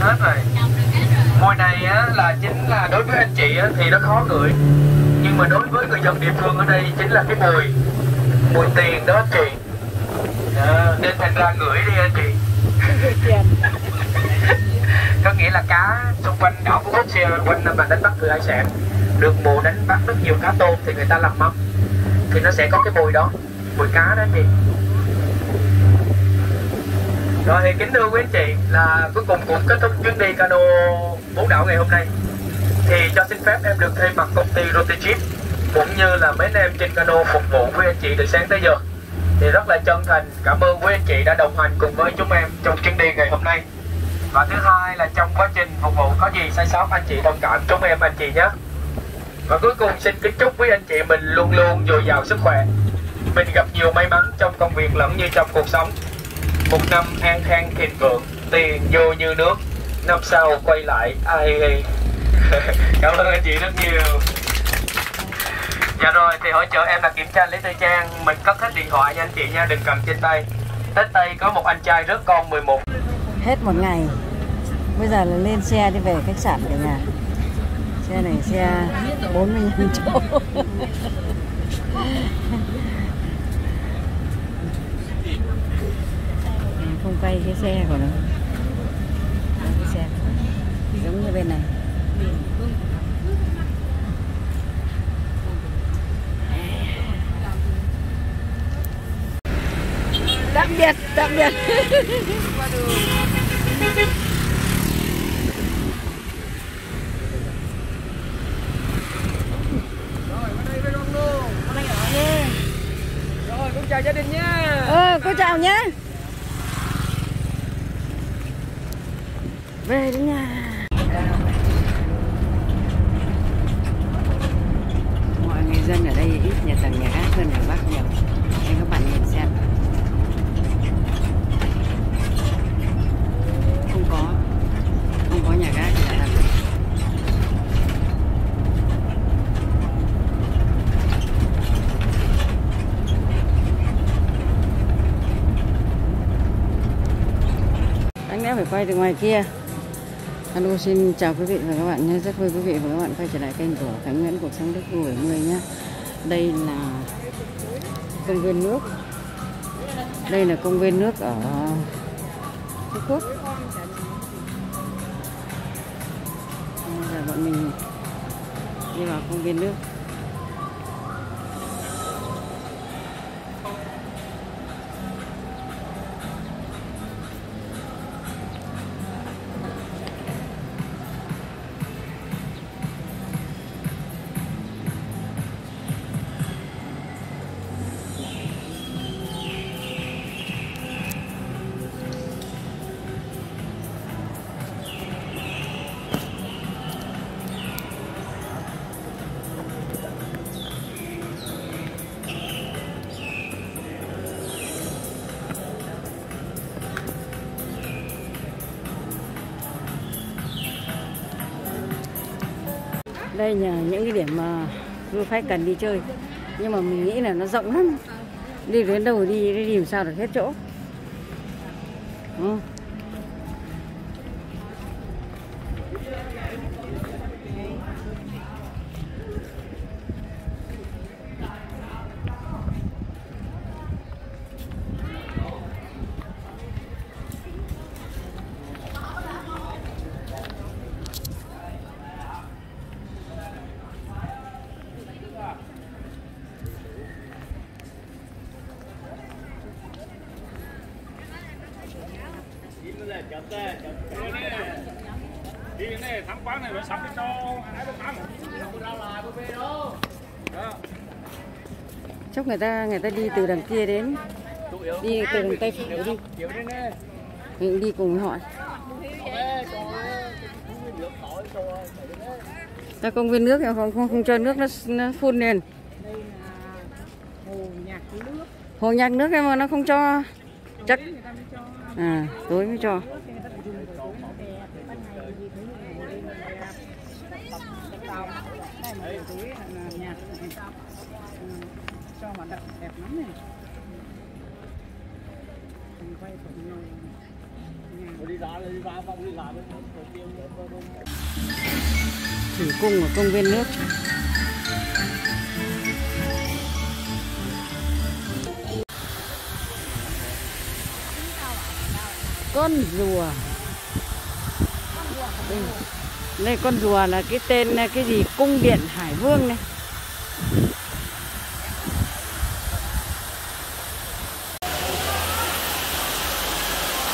hết rồi. Mùi này á, là chính là đối với anh chị á, thì nó khó ngửi nhưng mà đối với người dân địa phương ở đây chính là cái mùi mùi tiền đó anh chị. À, nên thành ra ngửi đi anh chị. Có nghĩa là cá xung quanh đảo Phú Quốc xe quanh mà đánh bắt thủy hải sản. Được mùa đánh bắt rất nhiều cá tôm thì người ta làm mắm. Thì nó sẽ có cái mùi đó mùi cá đó anh chị rồi, thì kính thưa quý anh chị, là cuối cùng cũng kết thúc chuyến đi cano bốn đảo ngày hôm nay. Thì cho xin phép em được thay mặt công ty Rotichip cũng như là mấy anh em trên cano phục vụ với anh chị từ sáng tới giờ. Thì rất là chân thành cảm ơn quý anh chị đã đồng hành cùng với chúng em trong chuyến đi ngày hôm nay. Và thứ hai là trong quá trình phục vụ có gì sai sót, anh chị thông cảm chúng em, anh chị nhé. Và cuối cùng xin kính chúc quý anh chị mình luôn luôn dồi dào sức khỏe. Mình gặp nhiều may mắn trong công việc lẫn như trong cuộc sống một năm an khang thịnh vượng tiền vô như nước. Năm sau quay lại, ai cảm ơn anh chị rất nhiều. Dạ rồi, thì hỗ trợ em là kiểm tra lấy tư trang. Mình cất hết điện thoại nha anh chị nha, đừng cầm trên tay. Tết tây có một anh trai rước con 11 hết một ngày. Bây giờ là lên xe đi về khách sạn cả nhà. Xe này xe 45 chỗ không quay cái xe của nó. Đây, cái xe giống như bên này. Đặc biệt đặc biệt. Rồi con chào gia đình nha. Ờ cô chào nhé về đến mọi người dân ở đây ít nhà tầng nhà gác hơn ở bắc nhiều. Đây các bạn nhìn xem. Không có. Không có nhà gác nhà tầng. Đáng lẽ phải quay từ ngoài kia. Alo, xin chào quý vị và các bạn nhé. Rất vui quý vị và các bạn quay trở lại kênh của Khánh Nguyễn Cuộc Sống Đức Vui 70 nhé. Đây là công viên nước. Đây là công viên nước ở Phú Quốc. Bây giờ bọn mình đi vào công viên nước. Đây là những cái điểm mà du khách cần đi chơi. Nhưng mà mình nghĩ là nó rộng lắm. Đi đến đâu đi đi làm sao được hết chỗ. Ừ. đi này quán này phải cho chốc người ta người ta đi từ đằng kia đến đi từ đằng tây phải đi. Mình đi cùng họ. Ta công viên nước không? Không không cho nước nó, nó phun lên. Hồ nhạc nước nhưng mà nó không cho. Chắc à tối mới cho. Động đẹp lắm này. Mình quay khổng lồ thủy cung ở công viên nước. Con rùa. Đây, đây con rùa là cái tên cái gì? Cung điện hải vương này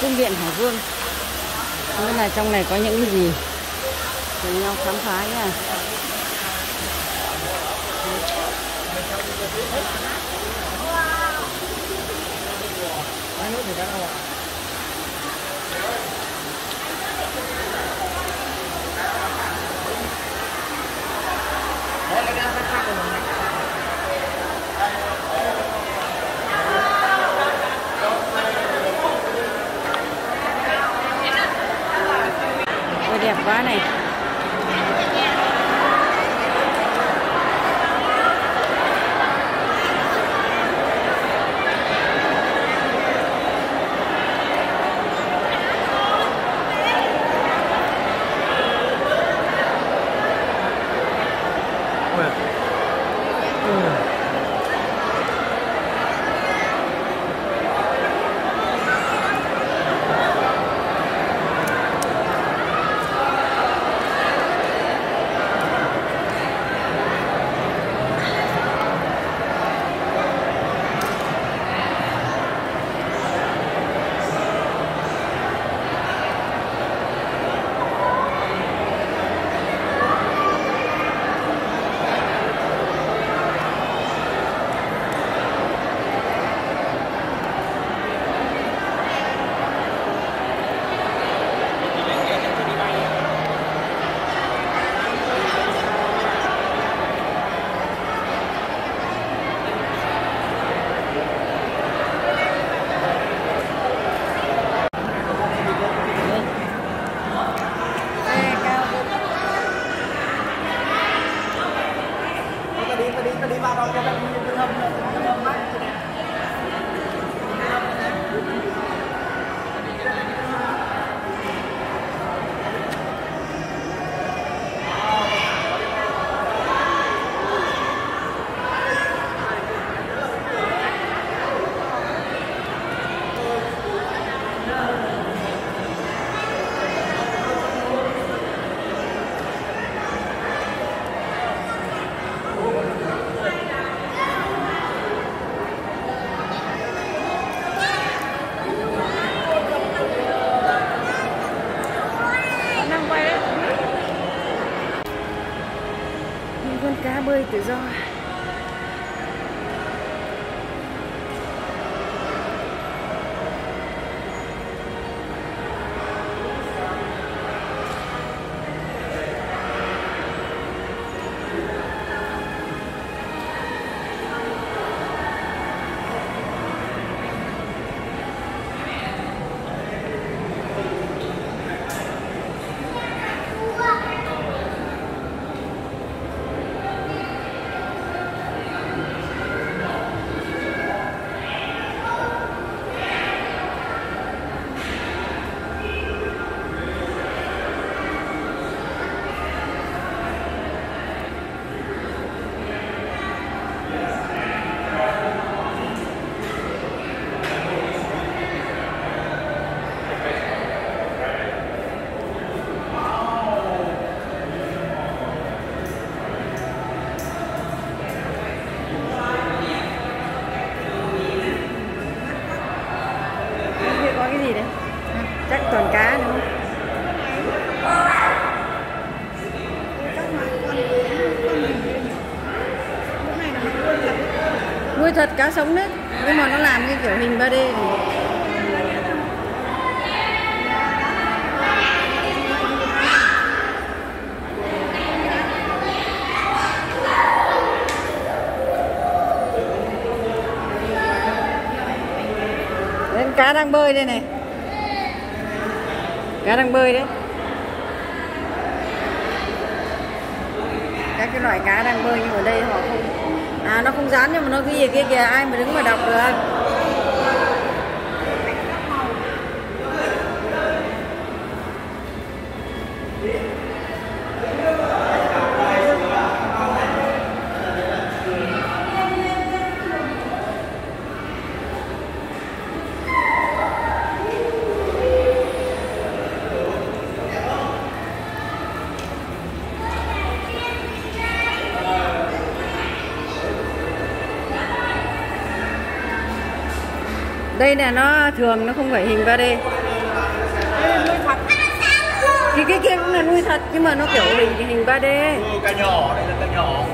cung điện hải vương. Không biết là trong này có những cái gì? Cùng nhau khám phá nha Ôi đẹp quá này chắc toàn cá nữa nuôi thật cá sống đấy nhưng mà nó làm cái kiểu hình 3D này. Cá đang bơi đây này cá đang bơi đấy. Các cái loại cá đang bơi nhưng ở đây họ không à nó không dán nhưng mà nó ghi ở kia kìa, ai mà đứng mà đọc được đây là nó thường nó không phải hình 3D thì cái kia cũng là nuôi thật, nhưng mà nó kiểu hình hình 3D cá nhỏ, đây là cá nhỏ.